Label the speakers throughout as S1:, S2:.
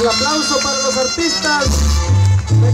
S1: El aplauso para los artistas de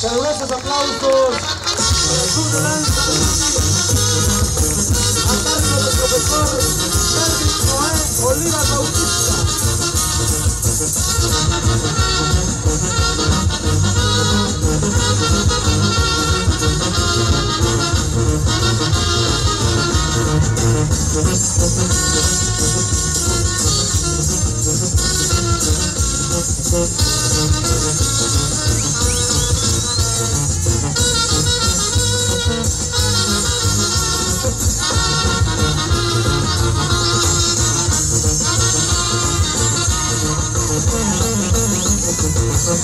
S1: Calurosos aplausos para el Club de Danza a cargo del profesor Noé Oliva Bautista. Thank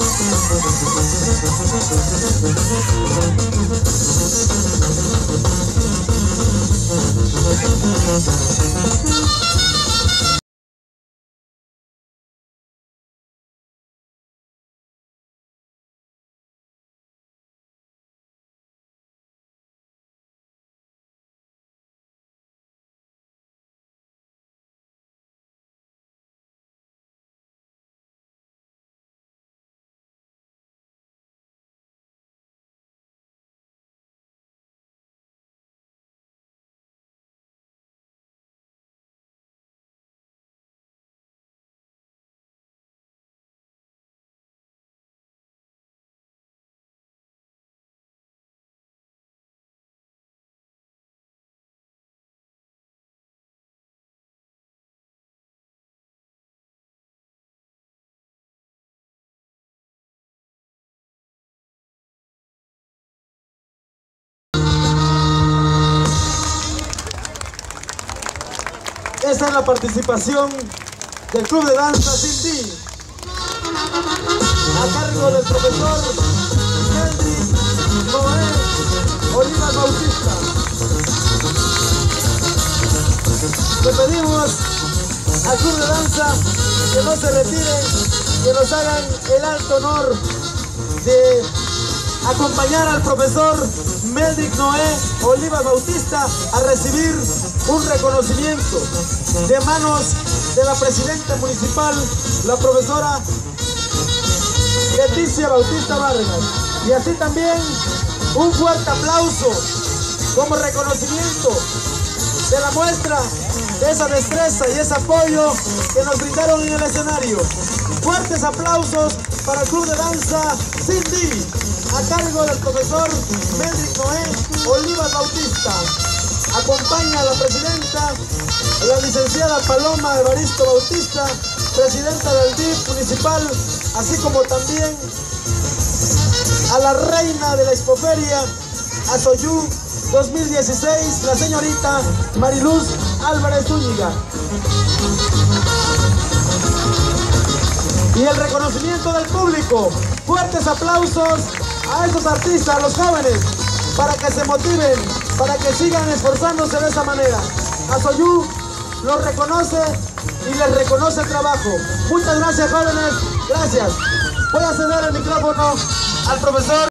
S1: you. Es la participación del Club de Danza Cindy a cargo del profesor Henry Noé Olivas Bautista. Le pedimos al Club de Danza que no se retiren, que nos hagan el alto honor de acompañar al profesor Meldrick Noé Olivas Bautista a recibir un reconocimiento de manos de la presidenta municipal, la profesora Leticia Bautista Vargas. Y así también un fuerte aplauso como reconocimiento de la muestra de esa destreza y ese apoyo que nos brindaron en el escenario. Fuertes aplausos para el Club de Danza Cindy, a cargo del profesor Medrick Noé Olivas Bautista. Acompaña a la presidenta, la licenciada Paloma Evaristo Bautista, presidenta del DIF municipal, así como también a la reina de la expoferia, a Soyú 2016, la señorita Mariluz Álvarez Zúñiga. Y el reconocimiento del público. Fuertes aplausos a esos artistas, a los jóvenes, para que se motiven, para que sigan esforzándose de esa manera. A Soyú los reconoce y les reconoce el trabajo. Muchas gracias jóvenes, gracias. Voy a ceder el micrófono al profesor.